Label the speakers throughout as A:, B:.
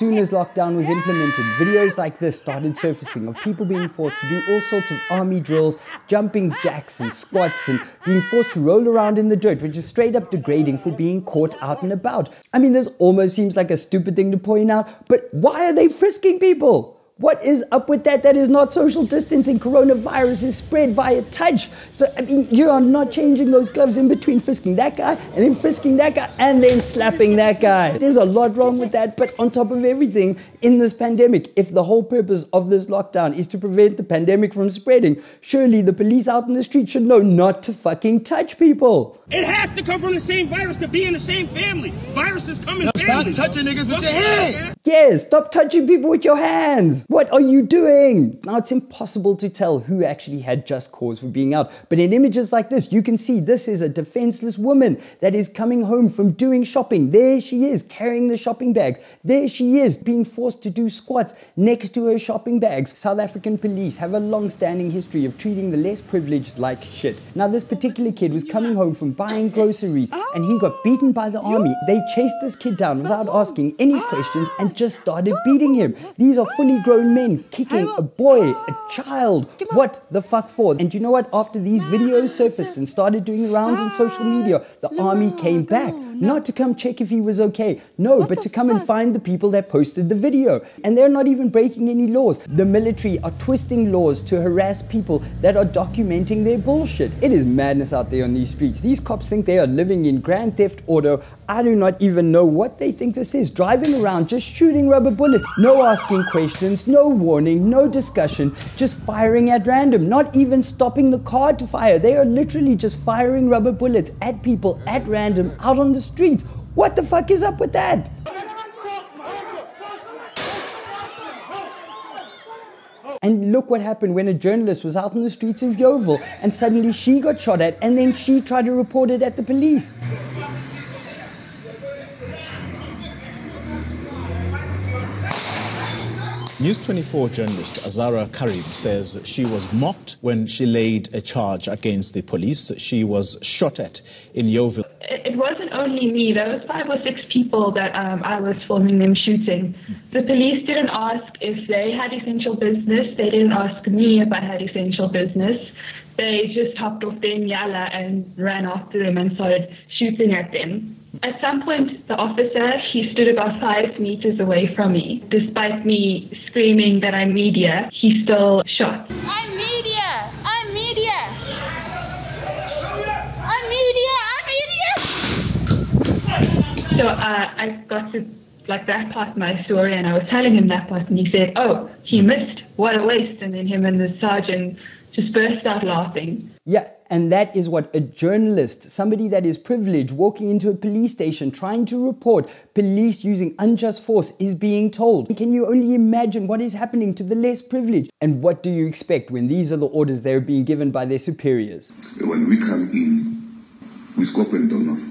A: soon as lockdown was implemented, videos like this started surfacing of people being forced to do all sorts of army drills, jumping jacks and squats, and being forced to roll around in the dirt, which is straight up degrading for being caught out and about. I mean, this almost seems like a stupid thing to point out, but why are they frisking people? What is up with that? That is not social distancing. Coronavirus is spread via touch. So, I mean, you are not changing those gloves in between frisking that guy and then frisking that guy and then slapping that guy. There's a lot wrong with that. But on top of everything, in this pandemic, if the whole purpose of this lockdown is to prevent the pandemic from spreading, surely the police out in the street should know not to fucking touch people.
B: It has to come from the same virus to be in the same family. Viruses come in
C: Now
B: families.
C: stop touching niggas with
B: Fuck
C: your hands.
B: man.
A: Yes, stop touching people with your hands. What are you doing? Now, it's impossible to tell who actually had just cause for being out. But in images like this, you can see this is a defenseless woman that is coming home from doing shopping. There she is, carrying the shopping bags. There she is, being forced to do squats next to her shopping bags. South African police have a long standing history of treating the less privileged like shit. Now, this particular kid was coming home from buying groceries and he got beaten by the army. They chased this kid down without asking any questions and just started beating him. These are fully grown men kicking a boy, a child. What the fuck for? And you know what? After these videos surfaced and started doing the rounds on social media, the army came back. Not to come check if he was okay. No, but to come and find the people that posted the video. And they're not even breaking any laws. The military are twisting laws to harass people that are documenting their bullshit. It is madness out there on these streets. These cops think they are living in Grand Theft Auto. I do not even know what they think this is. Driving around just shooting rubber bullets. No asking questions, no warning, no discussion, just firing at random. Not even stopping the car to fire. They are literally just firing rubber bullets at people at random out on the streets. What the fuck is up with that? And look what happened when a journalist was out in the streets of Yeoville and suddenly she got shot at and then she tried to report it at the police.
D: News 24 journalist Azarrah Karrim says she was mocked when she laid a charge against the police. She was shot at in Yeoville.
E: It wasn't only me. There was five or six people that um, I was filming them shooting. The police didn't ask if they had essential business. They didn't ask me if I had essential business. They just hopped off their nyala and ran after them and started shooting at them. At some point, the officer, he stood about five meters away from me. Despite me screaming that I'm media, he still shot.
F: I'm media. I'm media. I'm media. I'm media.
E: So uh, I got to like that part of my story, and I was telling him that part, and he said, "Oh, he missed. What a waste!" And then him and the sergeant just burst out laughing.
A: Yeah, and that is what a journalist, somebody that is privileged, walking into a police station trying to report police using unjust force, is being told. Can you only imagine what is happening to the less privileged? And what do you expect when these are the orders they're being given by their superiors?
C: When we come in, we skop and donder.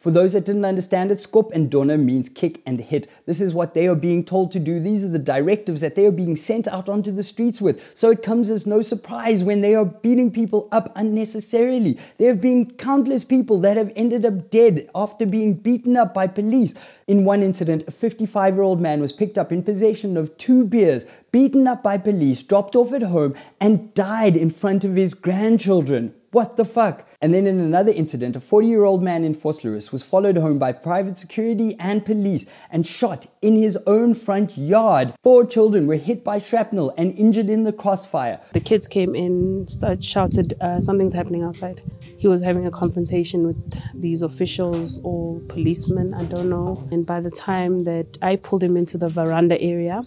A: For those that didn't understand it, skop and donder means kick and hit. This is what they are being told to do. These are the directives that they are being sent out onto the streets with. So it comes as no surprise when they are beating people up unnecessarily. There have been countless people that have ended up dead after being beaten up by police. In one incident, a 55 year old man was picked up in possession of two beers, beaten up by police, dropped off at home, and died in front of his grandchildren. What the fuck? And then in another incident, a 40 year old man in Vosloorus was followed home by private security and police and shot in his own front yard. Four children were hit by shrapnel and injured in the crossfire.
G: The kids came in, started, shouted, uh, something's happening outside. He was having a confrontation with these officials or policemen, I don't know. And by the time that I pulled him into the veranda area,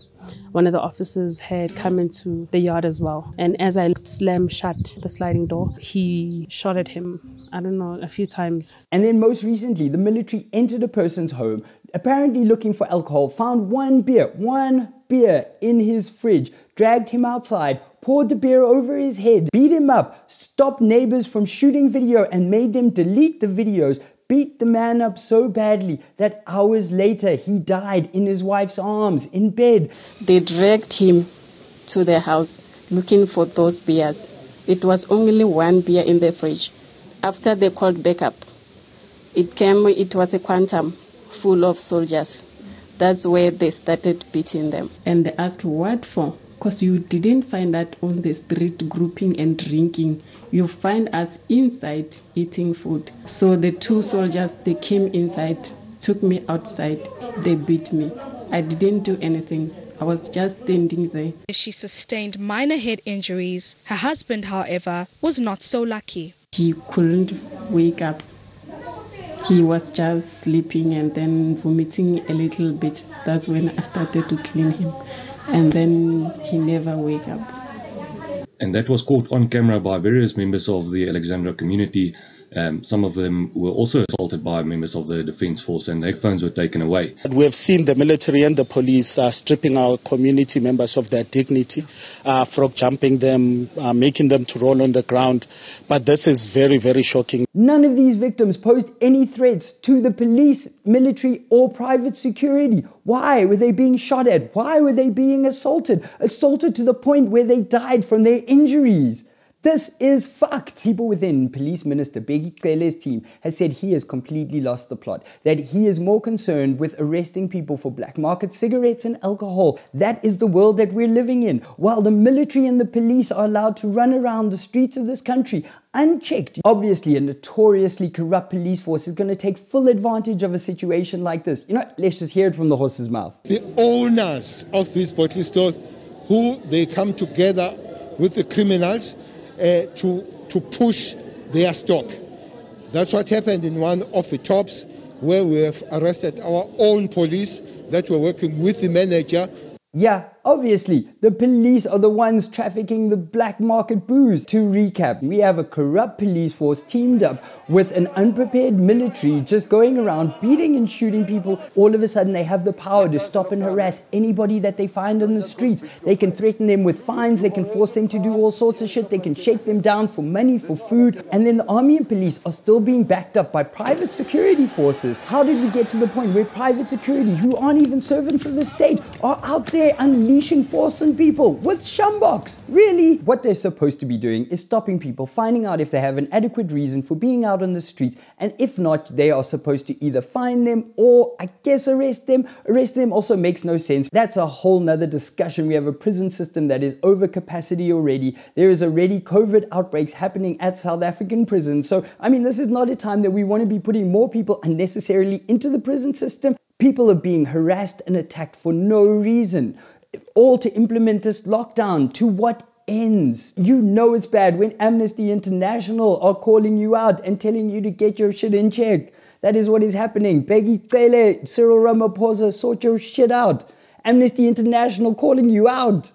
G: one of the officers had come into the yard as well. And as I slammed shut the sliding door, he shot at him, I don't know, a few times.
A: And then most recently, the military entered a person's home, apparently looking for alcohol, found one beer, one beer in his fridge, dragged him outside, poured the beer over his head, beat him up, stopped neighbors from shooting video, and made them delete the videos. Beat the man up so badly that hours later he died in his wife's arms in bed.
H: They dragged him to their house looking for those beers. It was only one beer in the fridge. After they called backup, it came, it was a quantum full of soldiers. That's where they started beating them.
I: And they asked, What for? Because you didn't find that on the street grouping and drinking. You find us inside eating food. So the two soldiers, they came inside, took me outside, they beat me. I didn't do anything. I was just standing there.
J: She sustained minor head injuries. Her husband, however, was not so lucky.
I: He couldn't wake up he was just sleeping and then vomiting a little bit. That's when I started to clean him. And then he never wake up.
K: And that was caught on camera by various members of the Alexandra community um, some of them were also assaulted by members of the defense force and their phones were taken away.
L: We have seen the military and the police uh, stripping our community members of their dignity, uh, frog jumping them, uh, making them to roll on the ground. But this is very, very shocking.
A: None of these victims posed any threats to the police, military, or private security. Why were they being shot at? Why were they being assaulted? Assaulted to the point where they died from their injuries. This is fucked. People within Police Minister Bheki Cele's team has said he has completely lost the plot, that he is more concerned with arresting people for black market cigarettes and alcohol. That is the world that we're living in. While the military and the police are allowed to run around the streets of this country unchecked. Obviously, a notoriously corrupt police force is going to take full advantage of a situation like this. You know, let's just hear it from the horse's mouth.
M: The owners of these bottle stores, who they come together with the criminals Uh, to, to push their stock. That's what happened in one of the tops where we have arrested our own police that were working with the manager.
A: Yeah, Obviously, the police are the ones trafficking the black market booze. To recap, we have a corrupt police force teamed up with an unprepared military just going around beating and shooting people. All of a sudden, they have the power to stop and harass anybody that they find on the streets. They can threaten them with fines, they can force them to do all sorts of shit, they can shake them down for money, for food. And then the army and police are still being backed up by private security forces. How did we get to the point where private security, who aren't even servants of the state, are out there unleashing? unleashing force on people with sjamboks. Really? What they're supposed to be doing is stopping people, finding out if they have an adequate reason for being out on the street, and if not, they are supposed to either fine them or, I guess, arrest them. Arrest them also makes no sense. That's a whole nother discussion. We have a prison system that is over capacity already. There is already COVID outbreaks happening at South African prisons. So, I mean, this is not a time that we want to be putting more people unnecessarily into the prison system. People are being harassed and attacked for no reason all to implement this lockdown. To what ends? You know it's bad when Amnesty International are calling you out and telling you to get your shit in check. That is what is happening. Bheki Cele, Cyril Ramaphosa, sort your shit out. Amnesty International calling you out.